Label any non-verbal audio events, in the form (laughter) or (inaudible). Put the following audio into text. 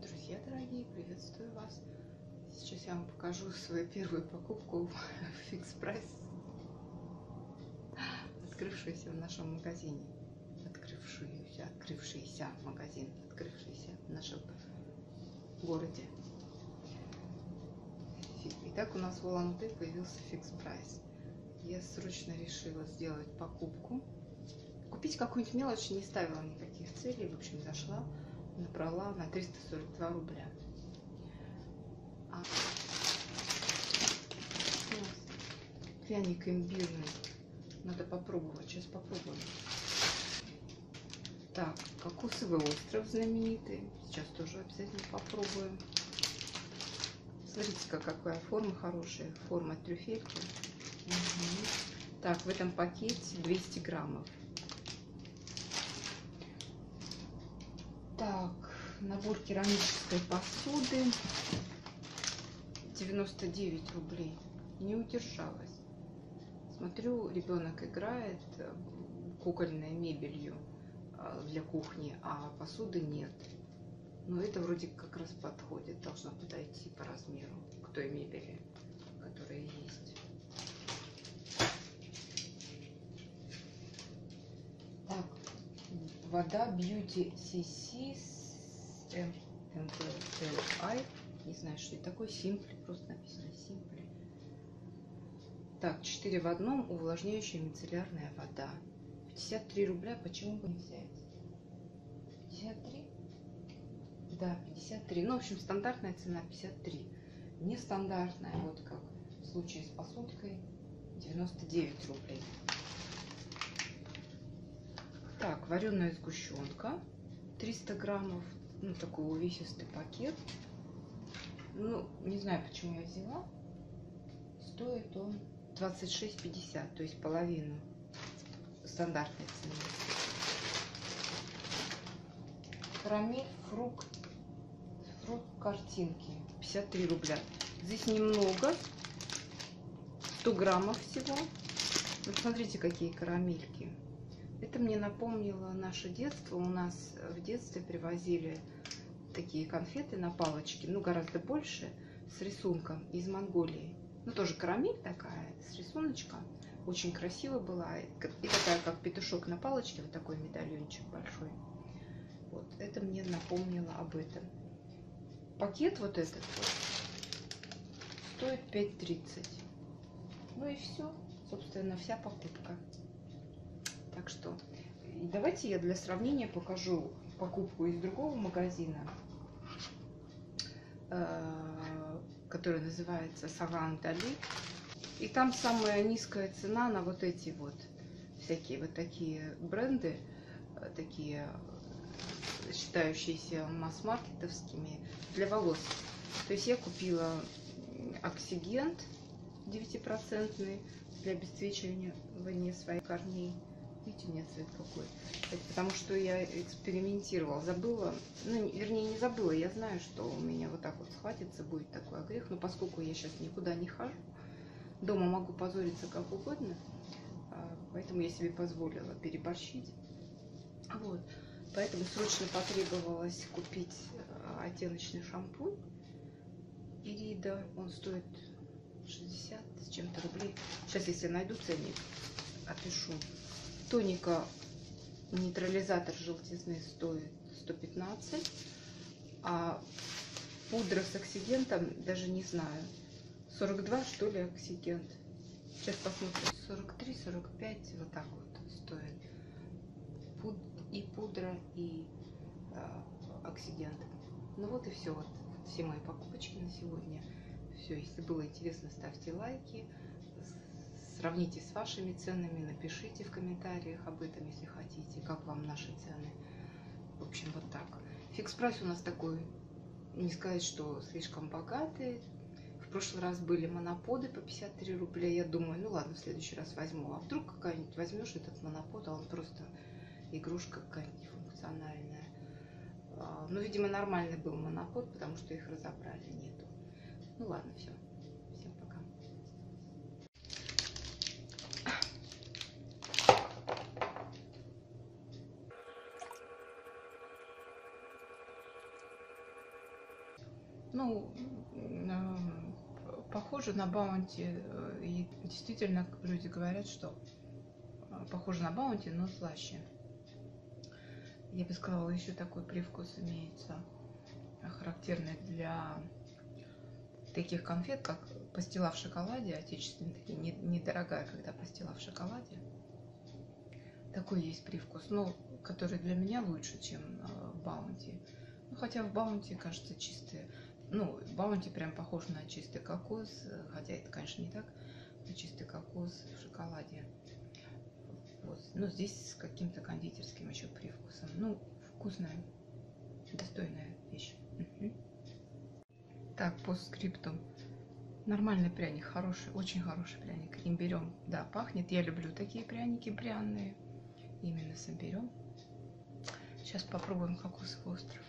Друзья дорогие, приветствую вас! Сейчас я вам покажу свою первую покупку в (laughs) Fix Price, открывшуюся в нашем магазине. Открывшуюся, открывшийся магазин, открывшийся в нашем городе. Итак, у нас в улан появился Fix Price. Я срочно решила сделать покупку. Купить какую-нибудь мелочь не ставила никаких целей. В общем, зашла набрала на 342 рубля. А, пряник имбирный. Надо попробовать. Сейчас попробуем. Так, кокосовый остров знаменитый. Сейчас тоже обязательно попробуем. Смотрите, какая форма хорошая. Форма трюфельки. Угу. Так, в этом пакете 200 граммов. Так, набор керамической посуды. 99 рублей. Не удержалась. Смотрю, ребенок играет кукольной мебелью э, для кухни, а посуды нет. Но это вроде как раз подходит, должно подойти по размеру к той мебели, которая есть. Вода Beauty CC MPLI. Не знаю, что это такое. Simple. Просто написано Simple. Так, 4 в одном. Увлажняющая мицеллярная вода. 53 рубля. Почему бы не взять? 53? Да, 53. Ну, в общем, стандартная цена 53. Нестандартная, вот как в случае с посудкой, 99 рублей. Так, вареная сгущенка 300 граммов. Ну, такой увесистый пакет. Ну, не знаю, почему я взяла. Стоит он 26,50, то есть половину стандартной цены. Карамель, фрукт, фрукт картинки 53 рубля. Здесь немного, 100 граммов всего. Вот смотрите, какие карамельки. Это мне напомнило наше детство. У нас в детстве привозили такие конфеты на палочке, ну, гораздо больше, с рисунком из Монголии. Ну, тоже карамель такая, с рисуночком. Очень красиво была. И такая, как петушок на палочке, вот такой медальончик большой. Вот, это мне напомнило об этом. Пакет вот этот вот стоит 5,30. Ну и все, собственно, вся покупка. Так что давайте я для сравнения покажу покупку из другого магазина, э, который называется Саван Дали. И там самая низкая цена на вот эти вот всякие вот такие бренды, э, такие считающиеся масс-маркетовскими для волос. То есть я купила оксигент 9% для обесцвечивания своих корней. Видите, у меня цвет какой. Это потому что я экспериментировала. Забыла, ну, вернее, не забыла. Я знаю, что у меня вот так вот схватится, будет такой огрех. Но поскольку я сейчас никуда не хожу, дома могу позориться как угодно. А, поэтому я себе позволила переборщить. Вот. Поэтому срочно потребовалось купить а, оттеночный шампунь. Ирида. Он стоит 60 с чем-то рублей. Сейчас, если найду ценник, опишу. Тоника нейтрализатор желтизны стоит 115, а пудра с оксигентом даже не знаю. 42 что ли оксигент. Сейчас посмотрим. 43-45 вот так вот стоит. Пуд и пудра, и э, оксигент. Ну вот и все. Вот все мои покупочки на сегодня. Все, если было интересно, ставьте лайки. Сравните с вашими ценами, напишите в комментариях об этом, если хотите, как вам наши цены. В общем, вот так. Фикс прайс у нас такой, не сказать, что слишком богатый. В прошлый раз были моноподы по 53 рубля. Я думаю, ну ладно, в следующий раз возьму. А вдруг какая-нибудь возьмешь этот монопод, а он просто игрушка какая-нибудь функциональная. А, ну, видимо, нормальный был монопод, потому что их разобрали, нету. Ну ладно, все. Ну, похоже на баунти. э, И действительно люди говорят, что э, похоже на баунти, но слаще. Я бы сказала, еще такой привкус имеется, э, характерный для таких конфет, как пастила в шоколаде, отечественные такие, не- недорогая, когда пастила в шоколаде. Такой есть привкус, но который для меня лучше, чем в баунти. Ну, хотя в баунти, кажется, чистые. Ну, баунти прям похож на чистый кокос, э, хотя это, конечно, не так, но чистый кокос в шоколаде. Вот. Но здесь с каким-то кондитерским еще привкусом. Ну, вкусная, достойная вещь. Так, по скрипту. Нормальный пряник, хороший, очень хороший пряник. Имбирем, да, пахнет. Я люблю такие пряники пряные. Именно с имбирем. Сейчас попробуем кокосовый остров.